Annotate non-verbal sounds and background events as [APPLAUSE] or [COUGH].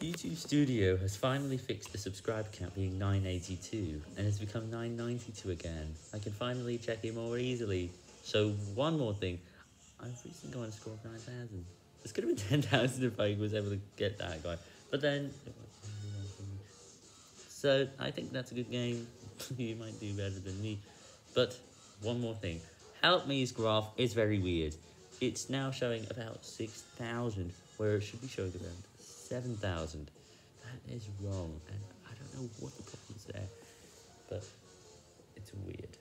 YouTube Studio has finally fixed the subscriber count being 982 and has become 992 again. I can finally check it more easily. So one more thing, I've recently got a score of 9,000. This could have been [LAUGHS] 10,000 if I was able to get that guy, but then... So I think that's a good game. [LAUGHS] you might do better than me. But one more thing, Help Me's graph is very weird. It's now showing about 6,000 where it should be showing around 7,000. That is wrong, and I don't know what the problem is there, but it's weird.